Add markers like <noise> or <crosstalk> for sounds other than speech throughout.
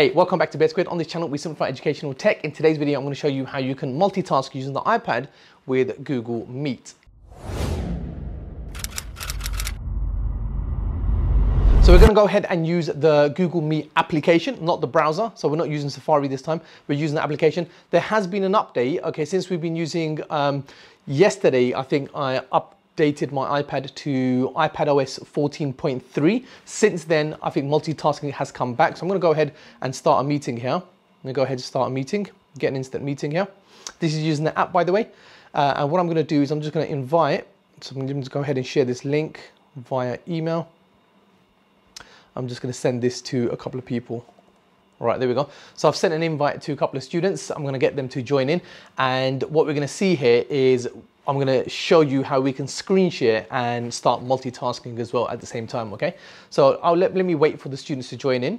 Hey, welcome back to Beard Squared. On this channel, we simplify educational tech. In today's video, I'm going to show you how you can multitask using the iPad with Google Meet. So we're going to go ahead and use the Google Meet application, not the browser. So we're not using Safari this time. We're using the application. There has been an update. Okay, since we've been using um, yesterday, I think I up updated my iPad to iPad OS 14.3. Since then, I think multitasking has come back. So I'm gonna go ahead and start a meeting here. I'm gonna go ahead and start a meeting, get an instant meeting here. This is using the app, by the way. Uh, and what I'm gonna do is I'm just gonna invite, so I'm gonna go ahead and share this link via email. I'm just gonna send this to a couple of people. All right, there we go. So I've sent an invite to a couple of students. I'm gonna get them to join in. And what we're gonna see here is I'm gonna show you how we can screen share and start multitasking as well at the same time, okay? So I'll let, let me wait for the students to join in.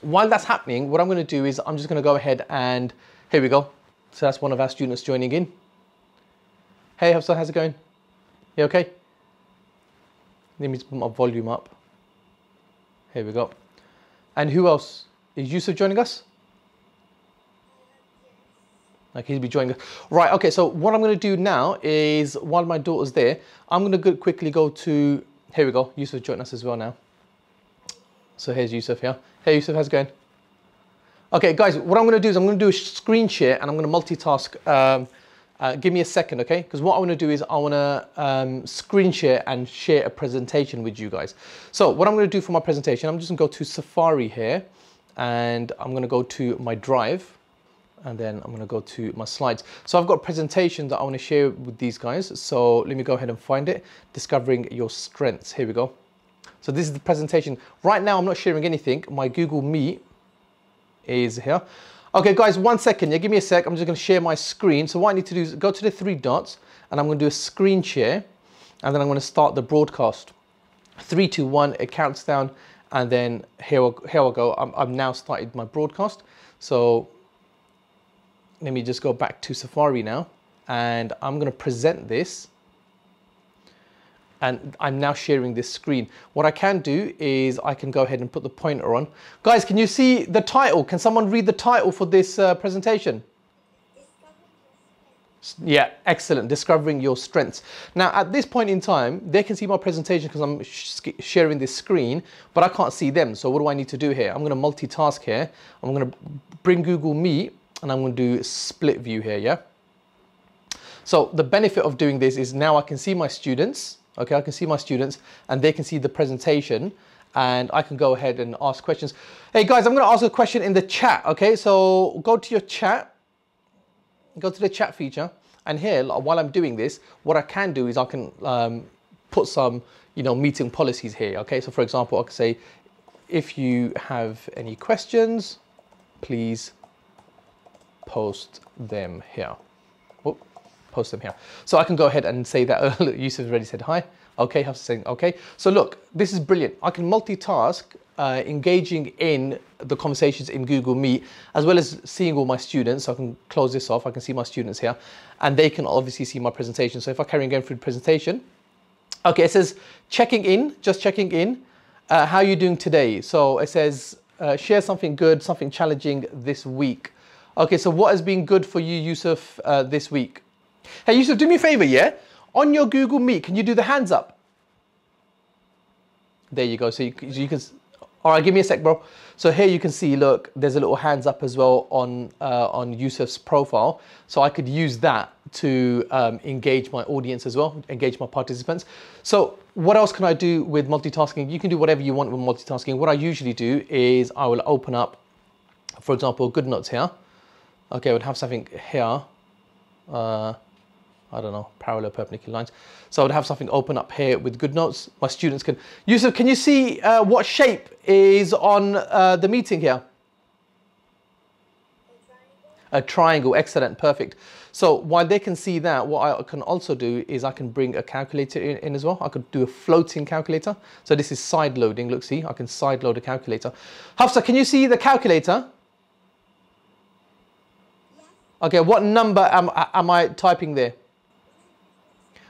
While that's happening, what I'm gonna do is I'm just gonna go ahead and, here we go. So that's one of our students joining in. Hey Hafsa, how's it going? You okay? Let me put my volume up. Here we go. And who else? Is Yusuf joining us? Like he'd be joining us. Right, okay, so what I'm gonna do now is, while my daughter's there, I'm gonna go quickly go to, here we go, Yusuf joined us as well now. So here's Yusuf here. Hey Yusuf, how's it going? Okay, guys, what I'm gonna do is I'm gonna do a screen share and I'm gonna multitask. Um, uh, give me a second, okay? Because what I wanna do is I wanna um, screen share and share a presentation with you guys. So what I'm gonna do for my presentation, I'm just gonna go to Safari here and I'm gonna go to my drive and then I'm gonna go to my slides. So I've got a presentation that I wanna share with these guys. So let me go ahead and find it. Discovering your strengths, here we go. So this is the presentation. Right now I'm not sharing anything. My Google Meet is here. Okay guys, one second, yeah, give me a sec. I'm just gonna share my screen. So what I need to do is go to the three dots and I'm gonna do a screen share and then I'm gonna start the broadcast. Three, two, one, it counts down and then here, here I go. I'm, I've now started my broadcast. So let me just go back to Safari now and I'm going to present this and I'm now sharing this screen. What I can do is I can go ahead and put the pointer on. Guys, can you see the title? Can someone read the title for this uh, presentation? Yeah, excellent. Discovering your strengths. Now, at this point in time, they can see my presentation because I'm sh sharing this screen, but I can't see them. So what do I need to do here? I'm going to multitask here. I'm going to bring Google Meet and I'm going to do split view here, yeah? So the benefit of doing this is now I can see my students, okay, I can see my students and they can see the presentation and I can go ahead and ask questions. Hey guys, I'm going to ask a question in the chat, okay? So go to your chat, go to the chat feature and here, while I'm doing this, what I can do is I can um, put some, you know, meeting policies here, okay? So for example, I can say, if you have any questions, please post them here. Oh, post them here. So I can go ahead and say that <laughs> uh, Yusuf already said hi. Okay, have to say okay. So look, this is brilliant. I can multitask uh, engaging in the conversations in Google Meet, as well as seeing all my students. So I can close this off. I can see my students here, and they can obviously see my presentation. So if I carry on going through the presentation, okay, it says checking in, just checking in. Uh, how are you doing today? So it says uh, share something good, something challenging this week. Okay, so what has been good for you, Yusuf, uh, this week? Hey, Yusuf, do me a favor, yeah? On your Google Meet, can you do the hands up? There you go. So you, you can, all right, give me a sec, bro. So here you can see, look, there's a little hands up as well on, uh, on Yusuf's profile. So I could use that to um, engage my audience as well, engage my participants. So what else can I do with multitasking? You can do whatever you want with multitasking. What I usually do is I will open up, for example, GoodNotes here. Okay, I would have something here. Uh, I don't know, parallel perpendicular lines. So I would have something open up here with GoodNotes. My students can, Yusuf, can you see uh, what shape is on uh, the meeting here? A triangle. a triangle, excellent, perfect. So while they can see that, what I can also do is I can bring a calculator in, in as well. I could do a floating calculator. So this is side loading, look, see, I can side load a calculator. Hafsa, can you see the calculator? Okay, what number am, am I typing there?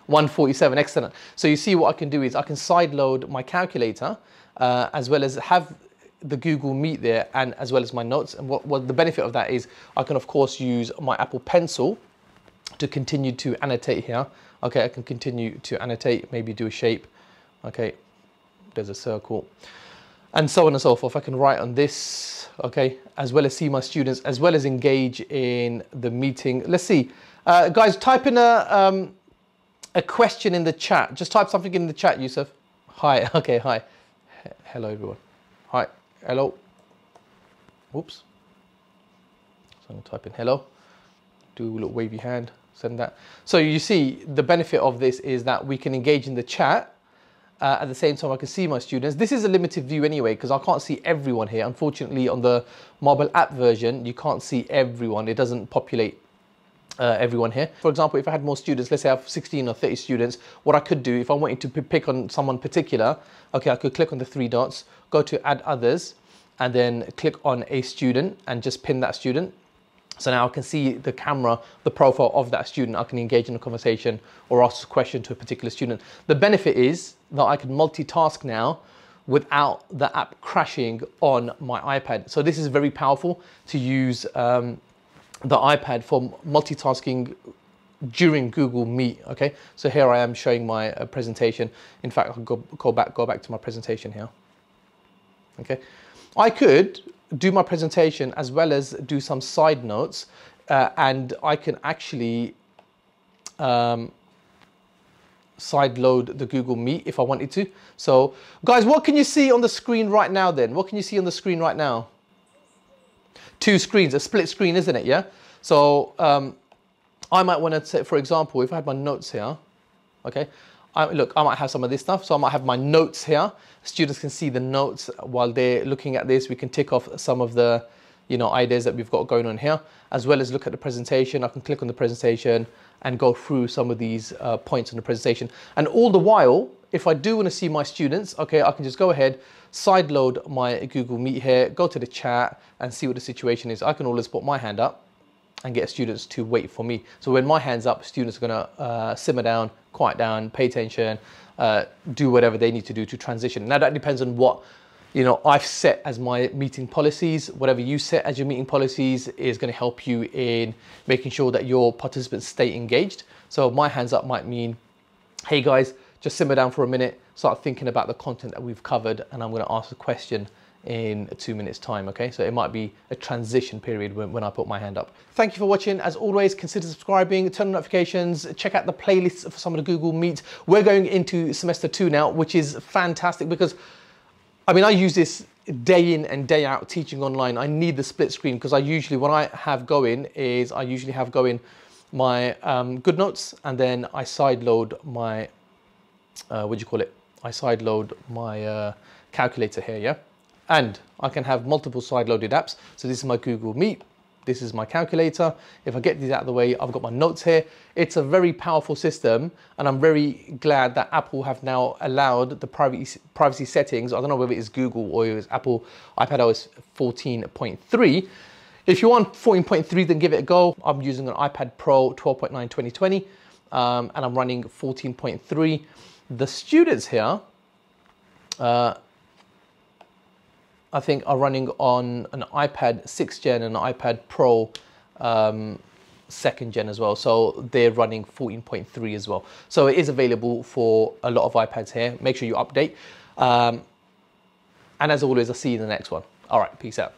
147, excellent. So you see what I can do is I can side load my calculator uh, as well as have the Google Meet there and as well as my notes. And what, what the benefit of that is I can of course use my Apple Pencil to continue to annotate here. Okay, I can continue to annotate, maybe do a shape. Okay, there's a circle and so on and so forth. I can write on this, okay, as well as see my students, as well as engage in the meeting. Let's see, uh, guys, type in a, um, a question in the chat. Just type something in the chat, Yusuf. Hi, <laughs> okay, hi. Hello, everyone. Hi, hello. Oops. So I'm gonna type in hello. Do a little wavy hand, send that. So you see, the benefit of this is that we can engage in the chat uh, at the same time, I can see my students. This is a limited view anyway, because I can't see everyone here. Unfortunately, on the mobile app version, you can't see everyone. It doesn't populate uh, everyone here. For example, if I had more students, let's say I have 16 or 30 students, what I could do if I wanted to pick on someone particular, okay, I could click on the three dots, go to add others, and then click on a student and just pin that student. So now I can see the camera, the profile of that student. I can engage in a conversation or ask a question to a particular student. The benefit is that I can multitask now without the app crashing on my iPad. So this is very powerful to use um, the iPad for multitasking during Google Meet. Okay, so here I am showing my uh, presentation. In fact, I'll go, go back, go back to my presentation here. Okay, I could do my presentation as well as do some side notes uh, and I can actually um, side load the Google Meet if I wanted to. So guys, what can you see on the screen right now then? What can you see on the screen right now? Two screens, a split screen, isn't it? Yeah. So um, I might want to say, for example, if I had my notes here, okay, I, look, I might have some of this stuff. So I might have my notes here. Students can see the notes while they're looking at this. We can tick off some of the you know, ideas that we've got going on here, as well as look at the presentation. I can click on the presentation and go through some of these uh, points in the presentation. And all the while, if I do want to see my students, okay, I can just go ahead, sideload my Google Meet here, go to the chat and see what the situation is. I can always put my hand up and get students to wait for me. So when my hand's up, students are gonna uh, simmer down, quiet down, pay attention, uh, do whatever they need to do to transition. Now that depends on what you know I've set as my meeting policies. Whatever you set as your meeting policies is going to help you in making sure that your participants stay engaged. So my hands up might mean, hey guys, just simmer down for a minute, start thinking about the content that we've covered, and I'm going to ask a question in two minutes time okay? So it might be a transition period when, when I put my hand up. Thank you for watching. As always consider subscribing turn on notifications check out the playlists for some of the Google Meet. We're going into semester two now which is fantastic because I mean I use this day in and day out teaching online. I need the split screen because I usually what I have going is I usually have going my um, GoodNotes and then I side load my uh, what do you call it? I side load my uh, calculator here yeah and I can have multiple side loaded apps. So this is my Google Meet. This is my calculator. If I get these out of the way, I've got my notes here. It's a very powerful system and I'm very glad that Apple have now allowed the privacy, privacy settings. I don't know whether it's Google or it's Apple iPadOS 14.3. If you want 14.3, then give it a go. I'm using an iPad Pro 12.9 2020 um, and I'm running 14.3. The students here, uh, I think are running on an iPad 6th gen and an iPad Pro um, second gen as well. So they're running 14.3 as well. So it is available for a lot of iPads here. Make sure you update. Um, and as always, I'll see you in the next one. All right, peace out.